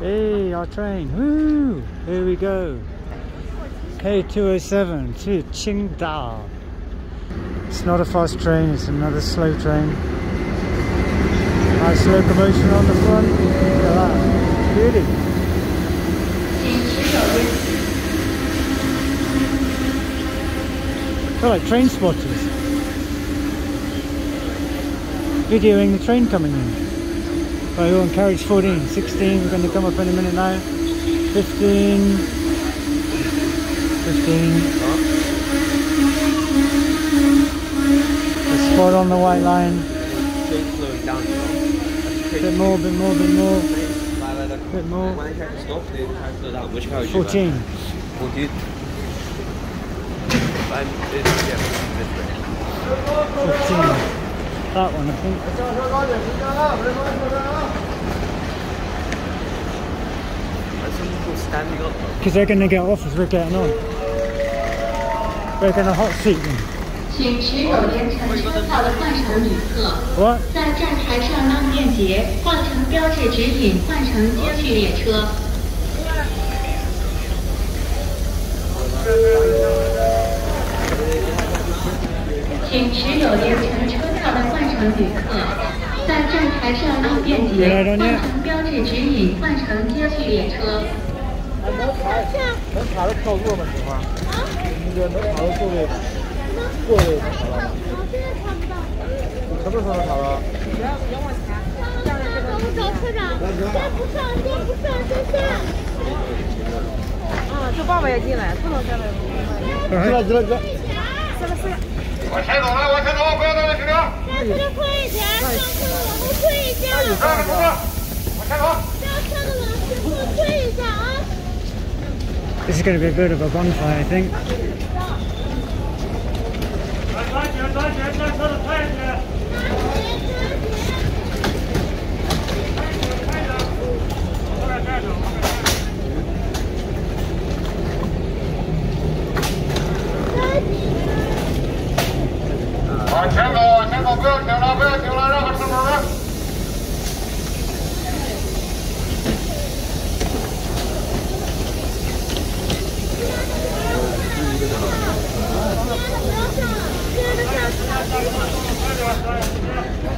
Hey, our train. Woo! Here we go. K207 to Qingdao. It's not a fast train, it's another slow train. Nice locomotion on the front. Look at that. Beauty. They're like train spotters. Videoing the train coming in. Right, we're on carriage 14, 16, we're going to come up in a minute now. 15, 15. The spot on the white line. Bit more, bit more, bit more, bit more. When I tried to stop, they tried to slow down. Which carriage? 14. 14. I'm, it's, yeah, this way. 15 That one, I think. Are some people standing up? though? Because they're going to get off as we're getting on. We're going to hot seat them. 请持有连乘车票的换乘旅客 What? 在站台上让便捷，换乘标志指引换乘接续列车。请持有连乘车票的换 乘旅客在站台上让便捷，换乘标志指引换乘接续列车。能查到操作吗？情况？那个能查到座位吗？座位能查到吗？你什么时候能查到？我找车长，先不上，先不上，先下。啊，这爸爸也进来，不能在那进来进来进来。我先走了，我先走，不要在这停留。下车的快一点，上车的往后退一下，上车，我先走。上车的往后退一下啊！ This is going to be a bit of a bonfire, I think.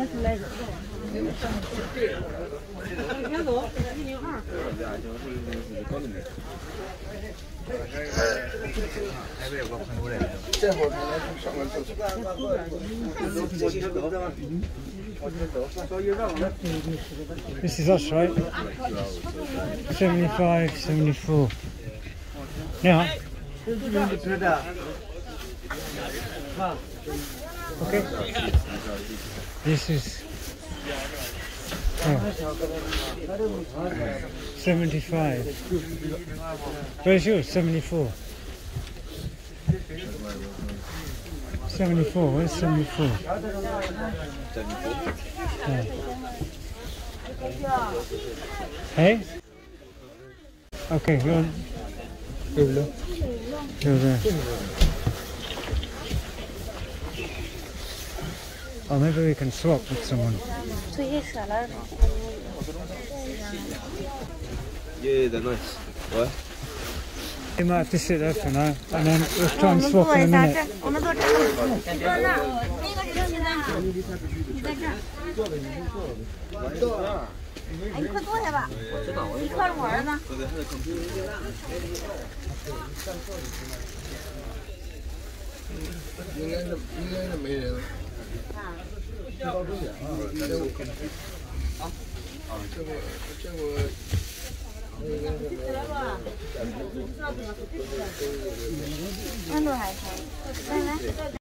人啊，来人，再出来人。先走，一零二。这会儿才能上门厕所。 This is us, right? 75, 74. Now, okay. This is oh, 75. Where's yours? 74. 74, where's 74? Yeah. Hey? Okay, go on. Go there. Oh, maybe we can swap with someone. Yeah, they're nice. What? You might have to sit there for now, and then we'll try and swap in a minute. 应该是应该是没人。到终点啊！这我啊啊！这个这会应该是没人。温度还可以。来来。